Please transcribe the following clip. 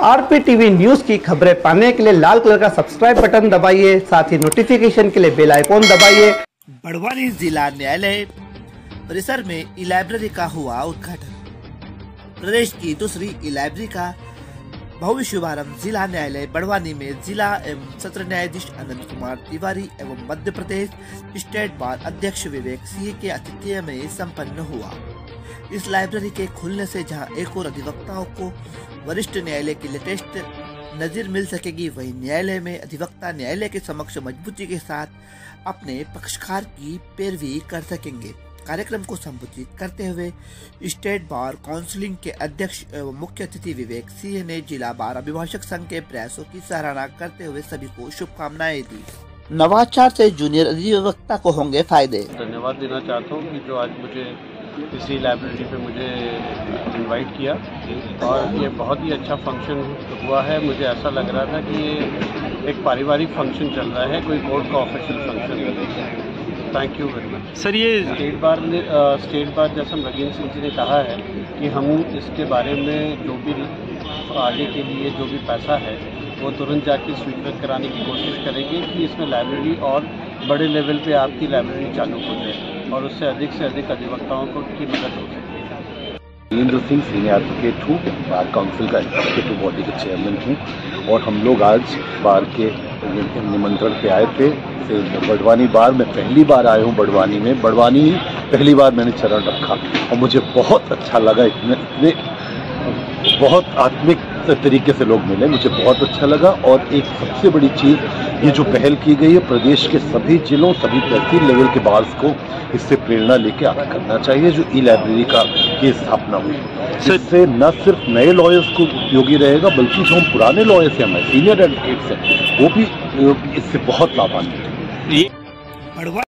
RP TV news की खबरें पाने के लिए लाल कलर का सब्सक्राइब बटन दबाइए, साथ ही नोटिफिकेशन के लिए बेल आइकॉन दबाइए। बड़वानी जिला न्यायालय, परिसर में ई लाइब्रेरी का हुआ उद्घाटन। प्रदेश की दूसरी ई लाइब्रेरी का भव्य शुभारंभ जिला न्यायालय बड़वानी में जिला एवं सत्र न्यायाधीश अनंत कुमार तिवारी एवं मध्य प्रदेश स्टेट बार अध्यक्ष विवेक सिंह के आतिथ्य में सम्पन्न हुआ। इस लाइब्रेरी के खुलने से जहाँ एक और अधिवक्ताओं को वरिष्ठ न्यायालय की लेटेस्ट नज़र मिल सकेगी, वहीं न्यायालय में अधिवक्ता न्यायालय के समक्ष मजबूती के साथ अपने पक्षकार की पैरवी कर सकेंगे। कार्यक्रम को संबोधित करते हुए स्टेट बार काउंसिलिंग के अध्यक्ष एवं मुख्य अतिथि विवेक सिंह ने जिला बार अभिभाषक संघ के प्रयासों की सराहना करते हुए सभी को शुभकामनाएँ दी। नवाचार से जूनियर अधिवक्ता को होंगे फ़ायदे। धन्यवाद देना चाहता हूँ कि जो आज मुझे इसी लाइब्रेरी पे मुझे इनवाइट किया। और ये बहुत ही अच्छा फ़ंक्शन हुआ है। मुझे ऐसा लग रहा था कि ये एक पारिवारिक फ़ंक्शन चल रहा है कोई कोर्ट का official function thank you very much sir ये स्टेट बार ने स्टेट बार जैसा रवीन सिंह जी ने कहा है कि हम इसके बारे में जो भी आगे के लिए जो भी पैसा है वो तुरंत जाके स्वीकृत कराने की कोशिश करेंगे कि इसमें लाइब्रेरी और बड़े लेवल पे आपकी लाइब्रेरी चालू हो जाए। और उससे अधिक से अधिक अधिवक्ताओं को की मदद हो सके वीरेंद्र सिंह सीनियर एडवोकेट हूँ, बार काउंसिल का एग्जीक्यूटिव बॉडी के चेयरमैन हूँ और हम लोग आज बार के निमंत्रण पे आए थे। बड़वानी बार मैं पहली बार आया हूँ, बड़वानी में। बड़वानी पहली बार मैंने चरण रखा और मुझे बहुत अच्छा लगा। इतने इतने बहुत आत्मिक तरीके से लोग मिले। मुझे बहुत अच्छा लगा और एक सबसे बड़ी चीज़ ये जो पहल की गई है प्रदेश के सभी जिलों सभी तहसील लेवल के बार्स को इससे प्रेरणा लेके आगे करना चाहिए जो ई लाइब्रेरी का की स्थापना हुई। इससे न सिर्फ़ नए लॉयर्स को उपयोगी रहेगा बल्कि जो हम पुराने लॉयर्स हैं हमारे सीनियर एडवोकेट्स हैं वो भी इससे बहुत लाभान्वित होंगे